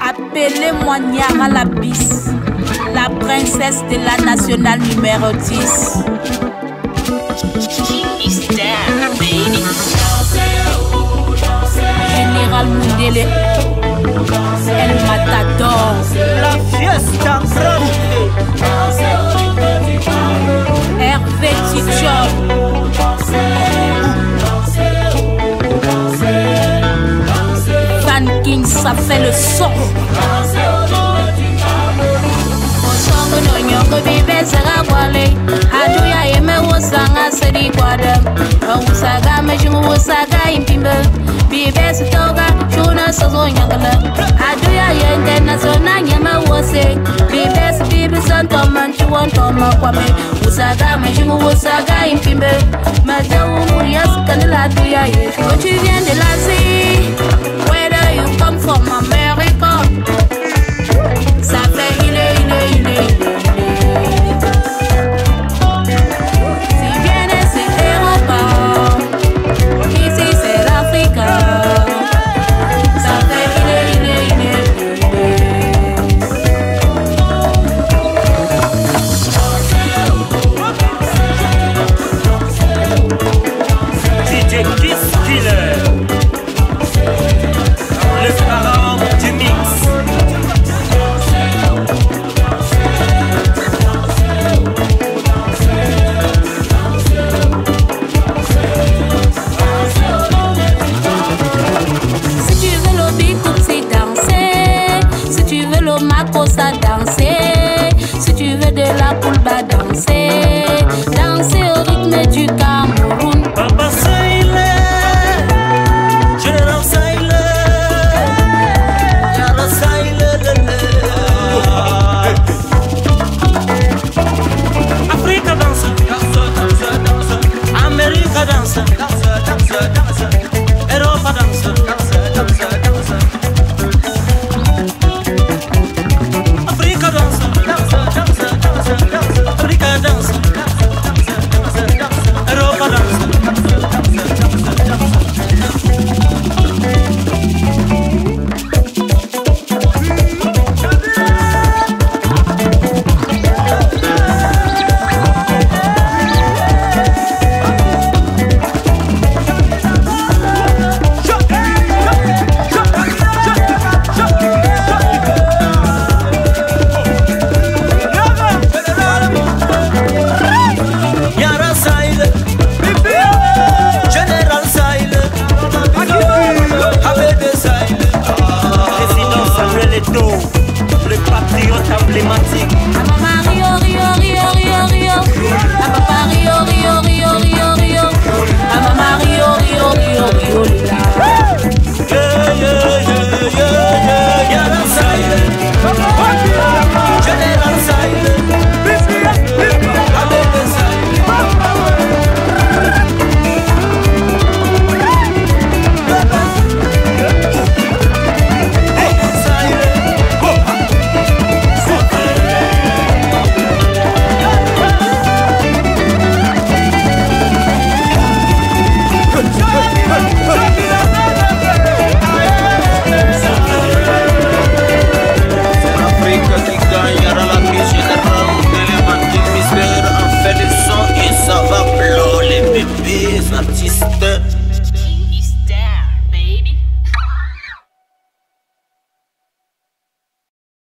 Appelez-moi Nyara la bis, la princesse de la nationale numéro 10. Général Moundele, El Matador. La fiesta ça fait le son. Nyongo bibe saga kwale Aduya yeme wosanga sedi kwadam Wusaga majungu wusaga impimbe Bibe wose impimbe Zeto, le patriote emblématique. artistes